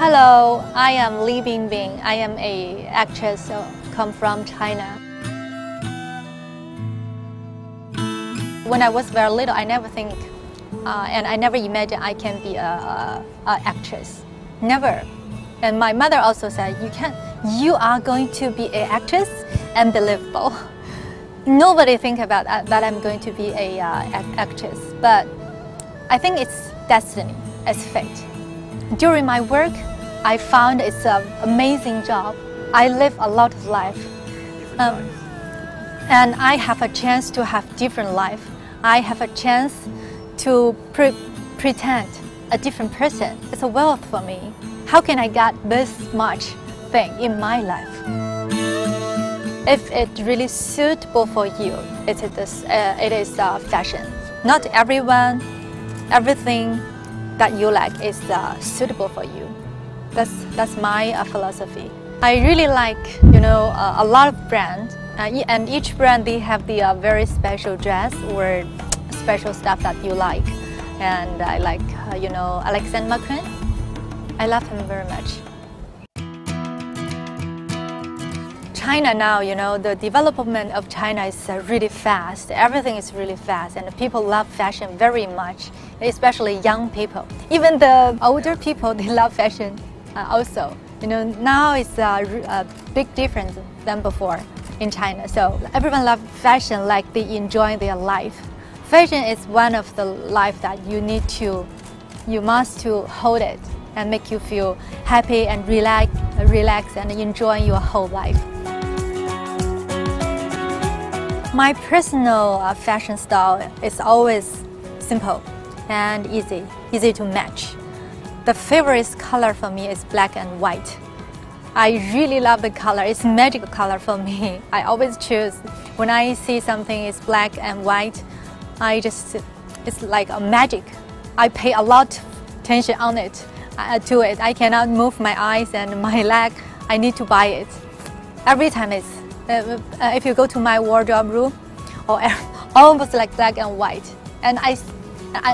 Hello, I am Li Bingbing. I am a actress uh, come from China. When I was very little, I never think uh, and I never imagined I can be a, a, actress. Never. And my mother also said, you can, you are going to be an actress, unbelievable. Nobody think about that, that I'm going to be a uh, actress, but I think it's destiny, it's fate. During my work, I found it's an amazing job. I live a lot of life. Um, and I have a chance to have different life. I have a chance to pre pretend a different person. It's a wealth for me. How can I get this much thing in my life? If it's really suitable for you, it is, uh, it is uh, fashion. Not everyone, everything that you like is uh, suitable for you. That's, that's my uh, philosophy. I really like, you know, uh, a lot of brands, uh, and each brand they have the uh, very special dress or special stuff that you like. And I like, uh, you know, Alexander McQueen. I love him very much. China now, you know, the development of China is really fast. Everything is really fast, and people love fashion very much, especially young people. Even the older people, they love fashion also. You know, now it's a, a big difference than before in China. So everyone loves fashion like they enjoy their life. Fashion is one of the life that you need to, you must to hold it and make you feel happy and relax, relax and enjoy your whole life. My personal uh, fashion style is always simple and easy, easy to match. The favorite color for me is black and white. I really love the color. It's magical color for me. I always choose when I see something is black and white. I just it's like a magic. I pay a lot attention on it uh, to it. I cannot move my eyes and my leg. I need to buy it every time. It's uh, uh, if you go to my wardrobe room, or almost like black and white. And I,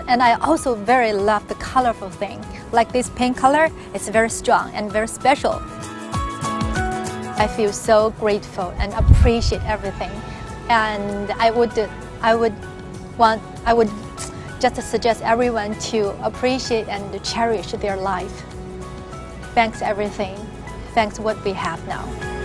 and I also very love the colorful thing. Like this pink color, it's very strong and very special. I feel so grateful and appreciate everything. And I would, I would want, I would just suggest everyone to appreciate and cherish their life. Thanks everything. Thanks what we have now.